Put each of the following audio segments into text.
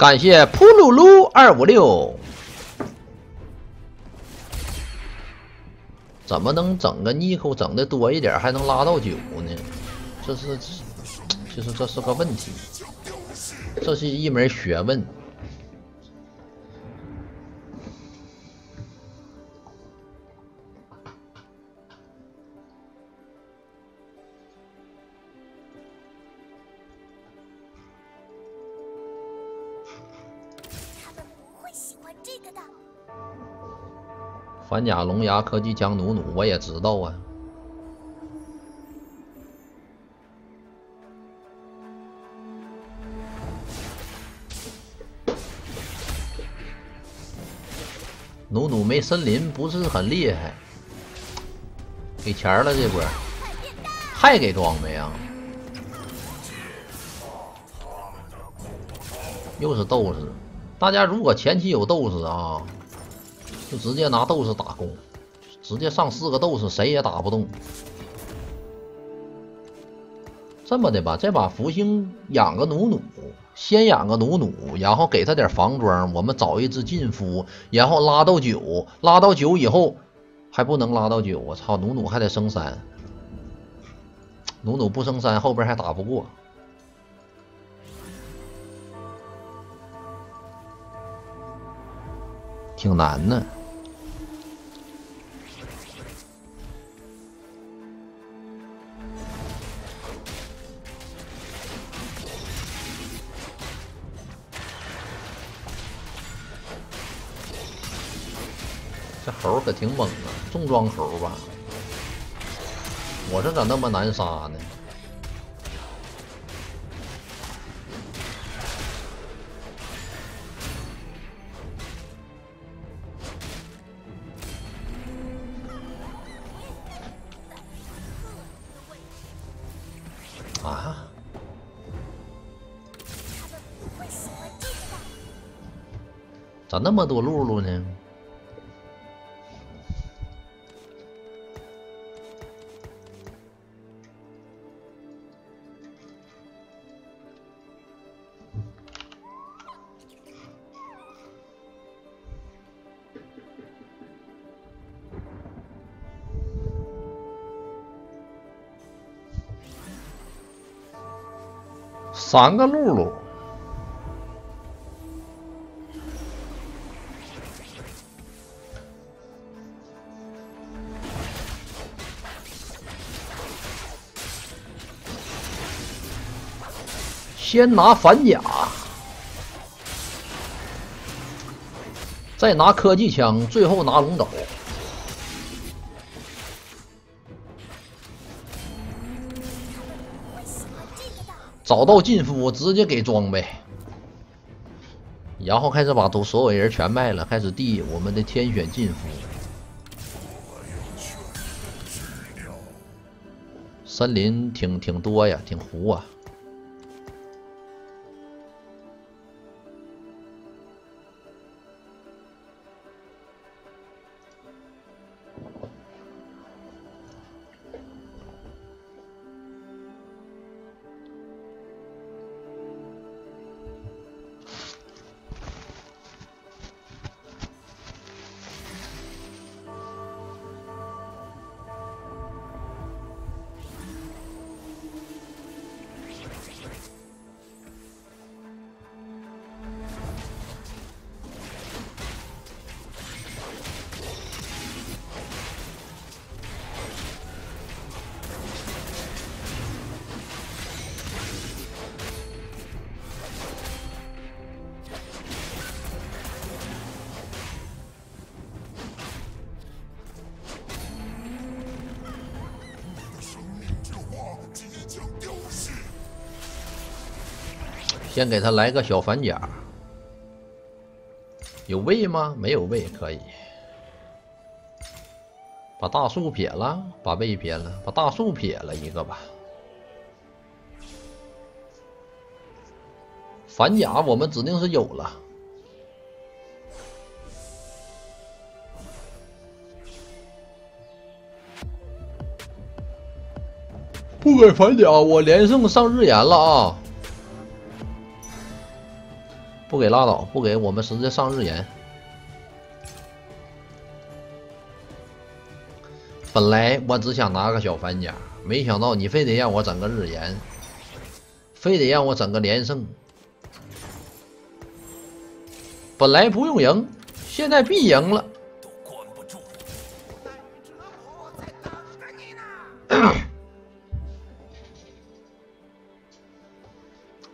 感谢噗噜噜二五六。怎么能整个妮蔻整的多一点，还能拉到九呢？这是，其实这是个问题，这是一门学问。反甲龙牙科技枪努努，我也知道啊。努努没森林不是很厉害，给钱了这波，还给装备啊？又是斗士，大家如果前期有斗士啊。就直接拿斗士打工，直接上四个斗士，谁也打不动。这么的吧，这把福星养个努努，先养个努努，然后给他点防装。我们找一只劲夫，然后拉到九，拉到九以后还不能拉到九，我操，努努还得升三。努努不升三，后边还打不过，挺难的猴可挺猛啊，重装猴吧？我这咋那么难杀呢？啊？咋那么多露露呢？三个露露，先拿反甲，再拿科技枪，最后拿龙斗。找到进夫，直接给装备，然后开始把都所有人全卖了，开始递我们的天选进夫。森林挺挺多呀，挺糊啊。先给他来个小反甲，有位吗？没有位，可以把大树撇了，把位撇了，把大树撇了一个吧。反甲我们指定是有了，不给反甲，我连胜上日炎了啊！不给拉倒，不给我们直接上日炎。本来我只想拿个小反甲，没想到你非得让我整个日炎，非得让我整个连胜。本来不用赢，现在必赢了。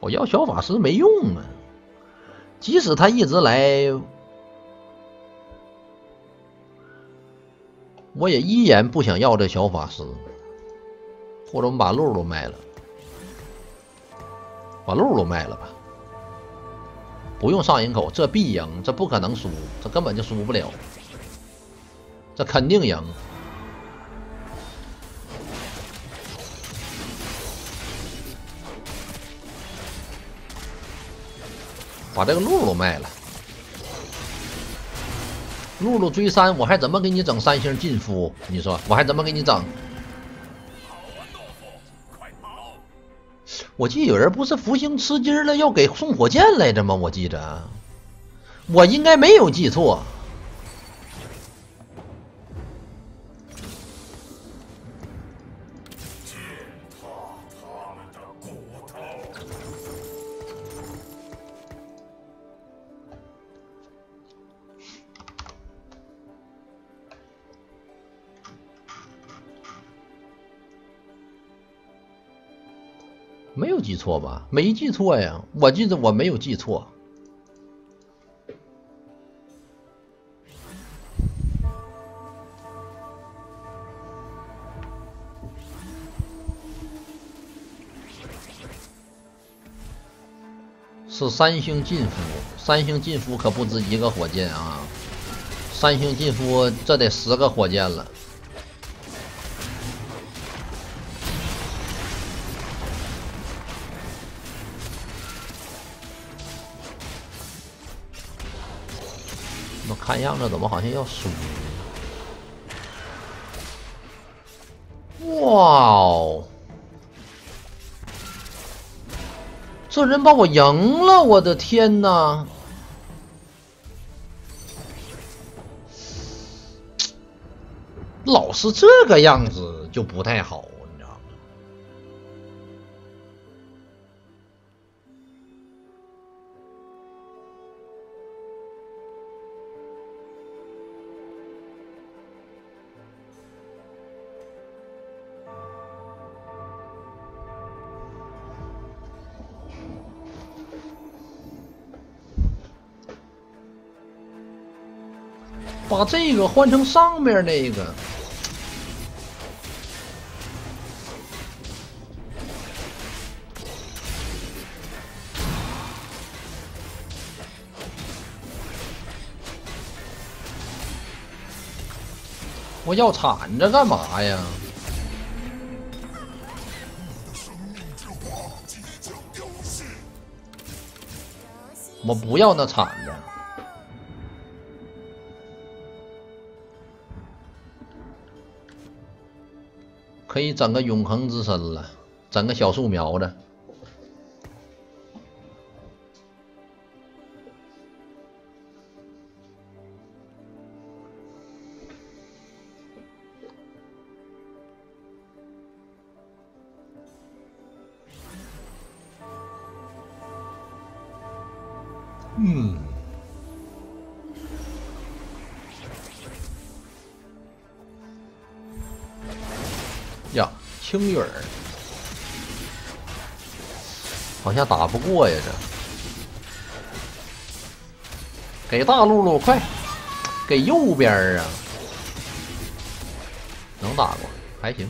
我要小法师没用啊！即使他一直来。我也依然不想要这小法师，或者我们把路都卖了，把路都卖了吧，不用上营口，这必赢，这不可能输，这根本就输不了，这肯定赢。把这个露露卖了。露露追三，我还怎么给你整三星进夫？你说我还怎么给你整？我记得有人不是福星吃鸡了，要给送火箭来着吗？我记着，我应该没有记错。记错吧？没记错呀，我记得我没有记错。是三星进夫，三星进夫可不止一个火箭啊！三星进夫这得十个火箭了。看样子怎么好像要输？哇哦！这人把我赢了！我的天哪！老是这个样子就不太好。把这个换成上面那个，我要铲子干嘛呀？我不要那铲子。可以整个永恒之身了，整个小树苗子。英语儿好像打不过呀，这给大露露快，给右边啊，能打过，还行。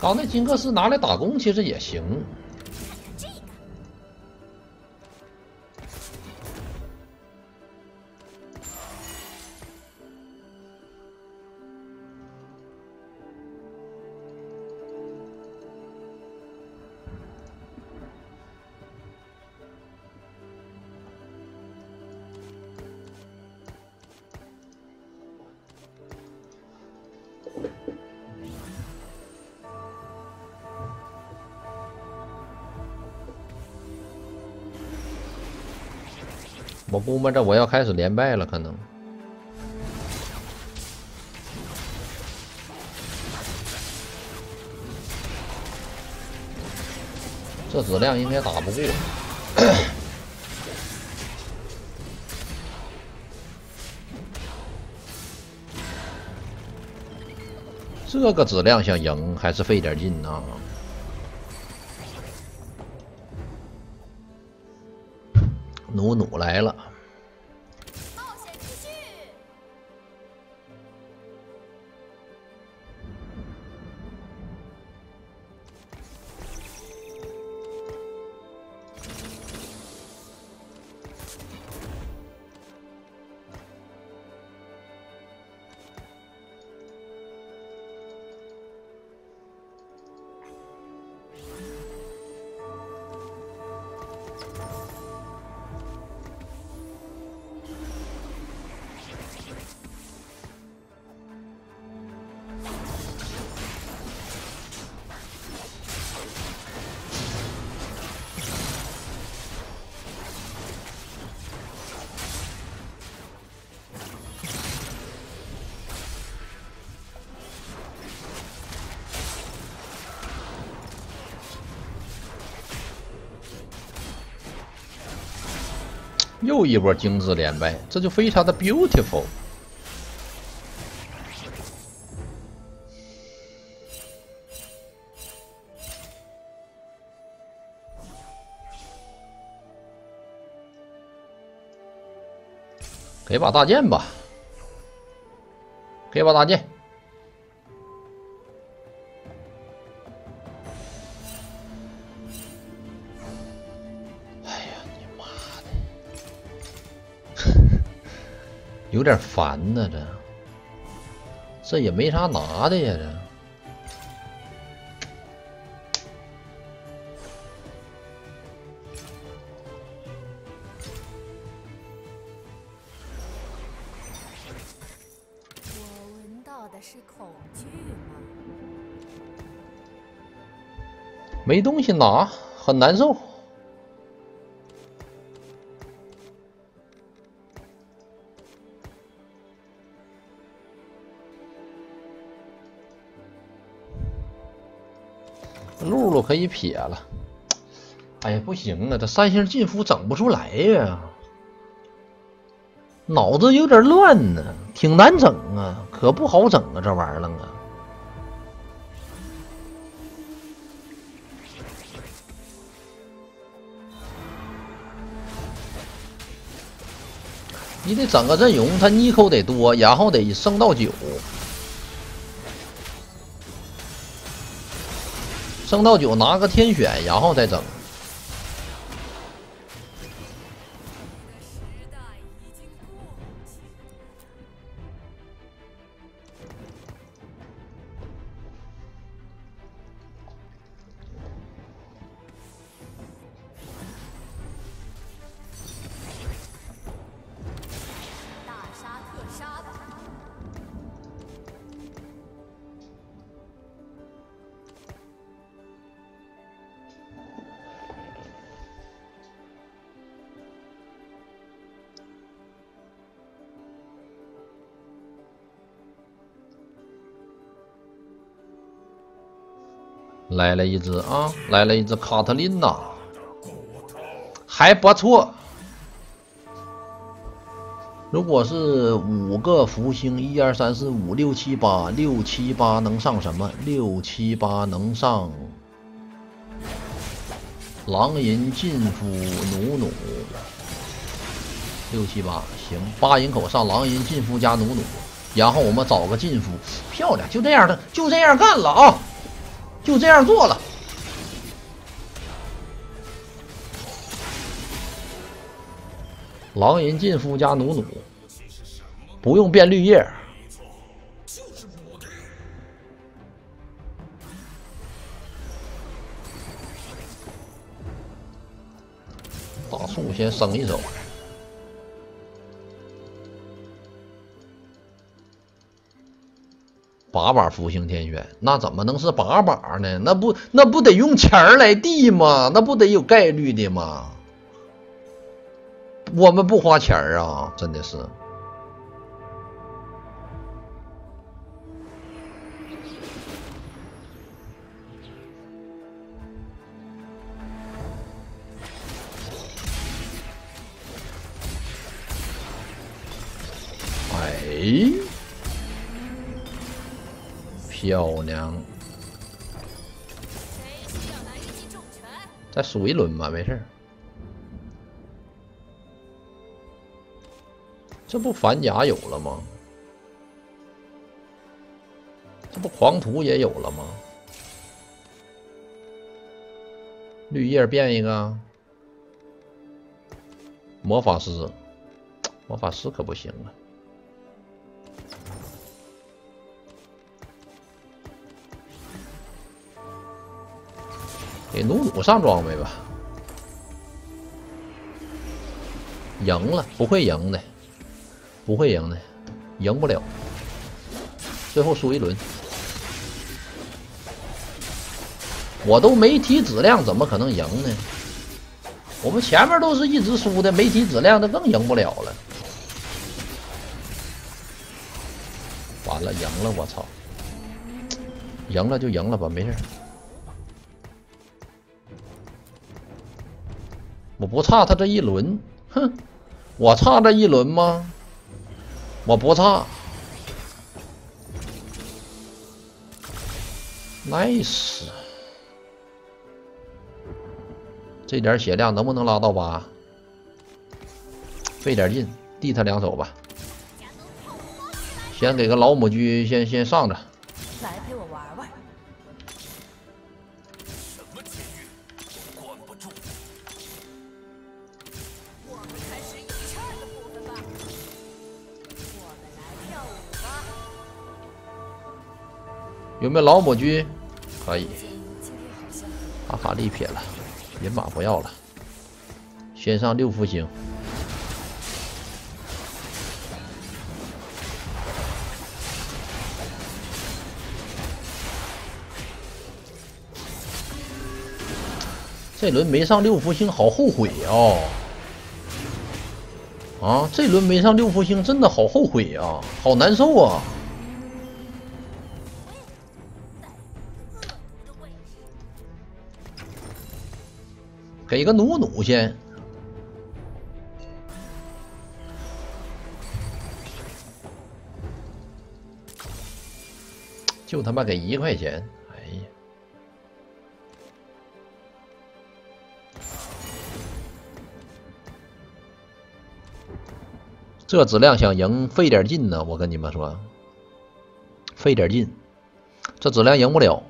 搞那金克斯拿来打工其实也行。估摸着我要开始连败了，可能。这质量应该打不过。这个质量想赢还是费点劲啊！努努来了。又一波精致连败，这就非常的 beautiful。给把大剑吧，给把大剑。有点烦呢，这这也没啥拿的呀，这。我闻到的是恐惧吗？没东西拿，很难受。可以撇了，哎呀，不行啊，这三星进夫整不出来呀，脑子有点乱呢，挺难整啊，可不好整啊，这玩意儿啊，你得整个阵容，他妮蔻得多，然后得升到九。升到九，拿个天选，然后再整。来了一只啊，来了一只卡特琳娜，还不错。如果是五个福星，一二三四五六七八，六七八能上什么？六七八能上狼人进夫努努。六七八行，八人口上狼人进夫加努努，然后我们找个进夫，漂亮，就这样的，就这样干了啊！就这样做了，狼人进夫加努努，不用变绿叶。大树先升一手。把把福星天选，那怎么能是把把呢？那不那不得用钱来递吗？那不得有概率的吗？我们不花钱啊，真的是。漂亮！再输一轮吧，没事儿。这不反甲有了吗？这不狂徒也有了吗？绿叶变一个魔法师，魔法师可不行啊！给努努上装备吧，赢了不会赢的。不会赢的，赢不了，最后输一轮。我都没提质量，怎么可能赢呢？我们前面都是一直输的，没提质量，那更赢不了了。完了，赢了，我操！赢了就赢了吧，没事。我不差他这一轮，哼，我差这一轮吗？我不差，nice，这点血量能不能拉到八？费点劲，递他两手吧。先给个老母驹，先先上着。有没有老母驹？可以。阿卡丽撇了，银马不要了。先上六福星。这轮没上六福星，好后悔啊！啊，这轮没上六福星，真的好后悔啊，好难受啊！给个努努先，就他妈给一块钱！哎呀，这质量想赢费点劲呢！我跟你们说，费点劲，这质量赢不了。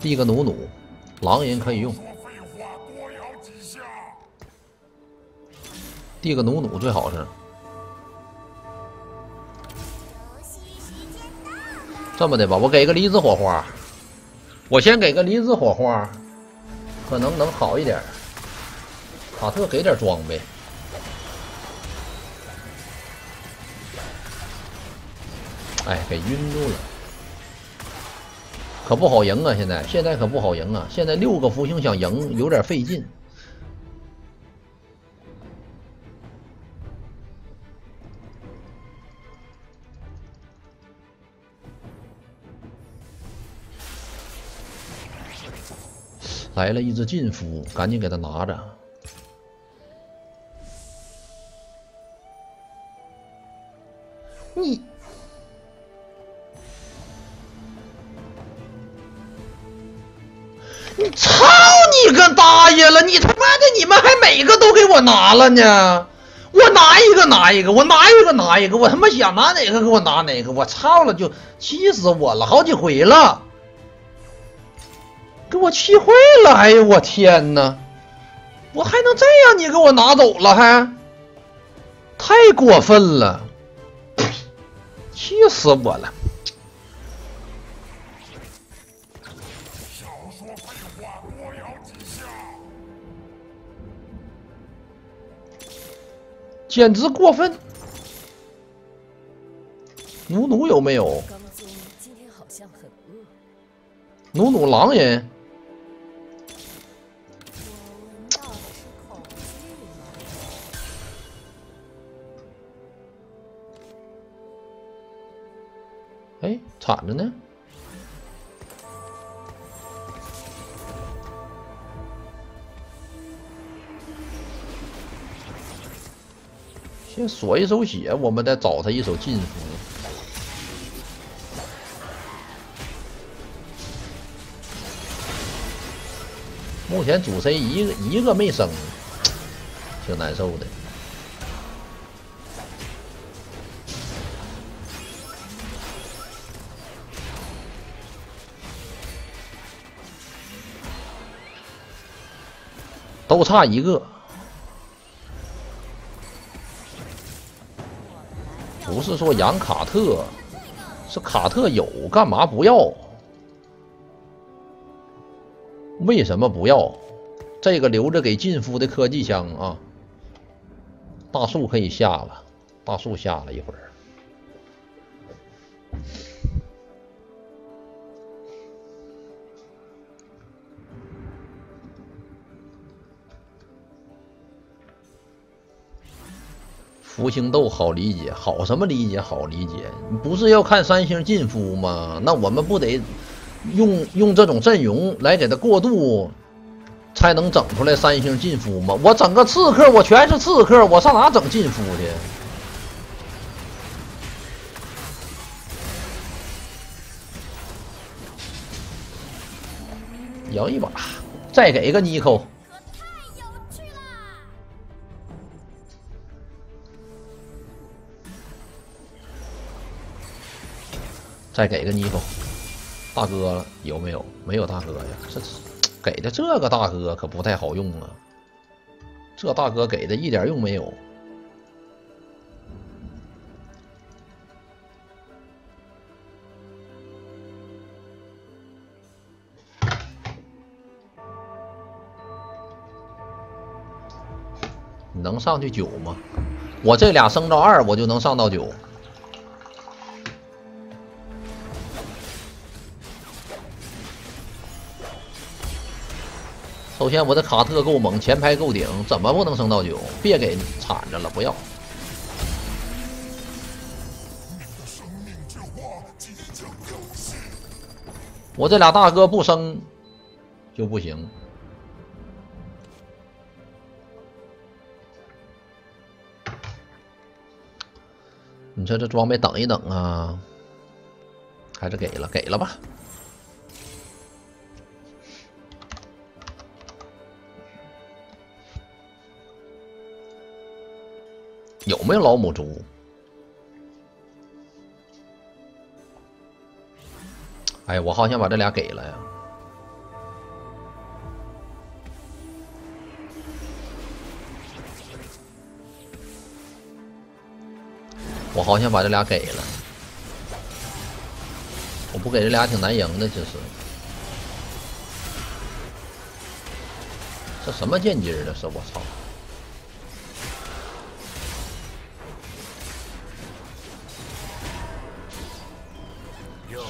递个努努，狼人可以用。递个努努最好是。这么的吧，我给个离子火花，我先给个离子火花，可能能好一点。卡特给点装备。哎，给晕住了。可不好赢啊！现在现在可不好赢啊！现在六个福星想赢有点费劲。来了一只劲夫，赶紧给他拿着。接了！你他妈的，你们还每个都给我拿了呢？我拿一个拿一个，我拿一个拿一个，我他妈想拿哪个给我拿哪个！我操了，就气死我了，好几回了，给我气坏了！哎呦我天哪，我还能这样？你给我拿走了还？太过分了，气死我了！简直过分。努努有没有？努努狼人。哎铲子呢。先锁一手血，我们再找他一手禁符。目前主 C 一个一个没升，挺难受的。都差一个，不是说养卡特，是卡特有干嘛不要？为什么不要？这个留着给进夫的科技枪啊！大树可以下了，大树下了一会儿。福星豆好理解，好什么理解？好理解，不是要看三星进夫吗？那我们不得用用这种阵容来给他过渡，才能整出来三星进夫吗？我整个刺客，我全是刺客，我上哪整进夫去？赢一把，再给个妮蔻。再给个尼克，大哥了有没有？没有大哥呀，这给的这个大哥可不太好用啊，这大哥给的一点用没有。能上去九吗？我这俩升到二，我就能上到九。首先，我的卡特够猛，前排够顶，怎么不能升到九？别给铲着了，不要。我这俩大哥不升就不行。你说这装备等一等啊？还是给了？给了吧。有没有老母猪？哎，我好想把这俩给了呀！我好想把这俩给了，我不给这俩挺难赢的，其实。这什么剑姬儿的？是我操！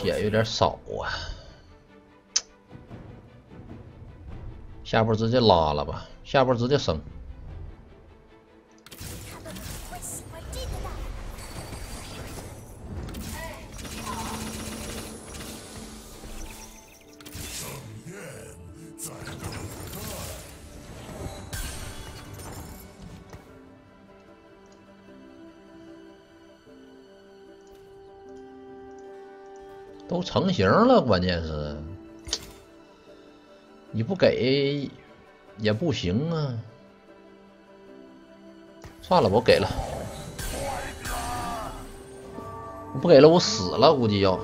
也有点少啊，下波直接拉了吧，下波直接升。成型了，关键是你不给也不行啊！算了，我给了，不给了，我死了，估计要。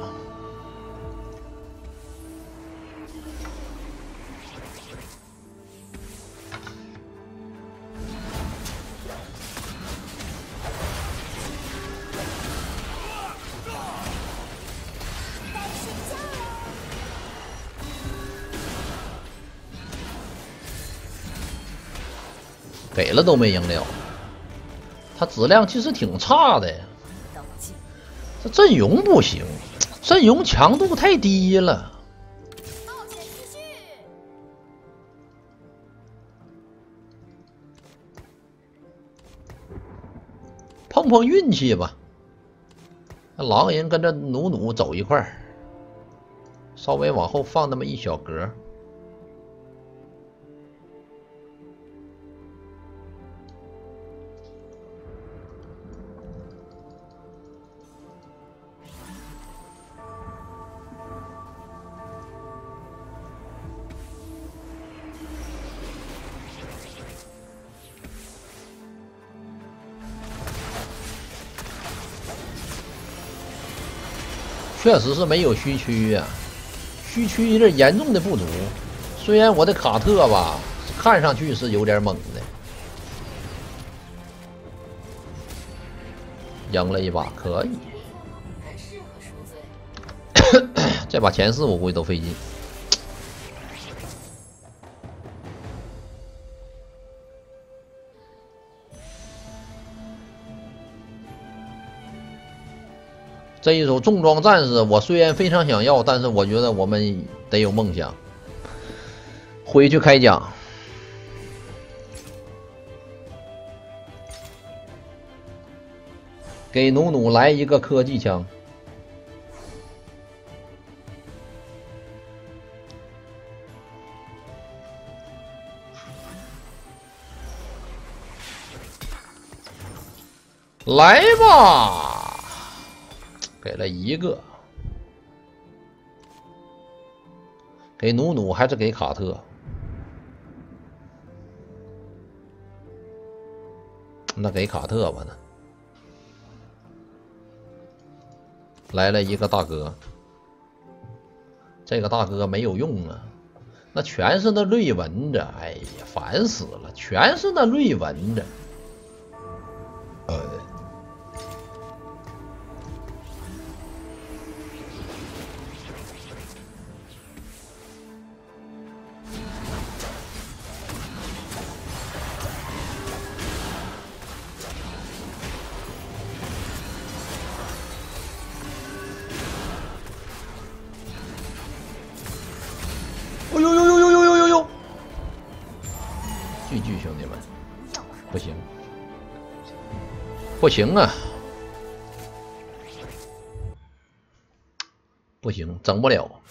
都没赢了，他质量其实挺差的，这阵容不行，阵容强度太低了。碰碰运气吧，狼人跟着努努走一块。稍微往后放那么一小格。确实是没有虚区呀，虚区有点严重的不足。虽然我的卡特吧，看上去是有点猛的，赢了一把可以。这把前四我估计都费劲。这一手重装战士，我虽然非常想要，但是我觉得我们得有梦想。回去开奖，给努努来一个科技枪，来吧。给了一个，给努努还是给卡特？那给卡特吧，那来了一个大哥，这个大哥没有用啊，那全是那瑞蚊子，哎呀，烦死了，全是那瑞蚊子。不行啊！不行，整不了。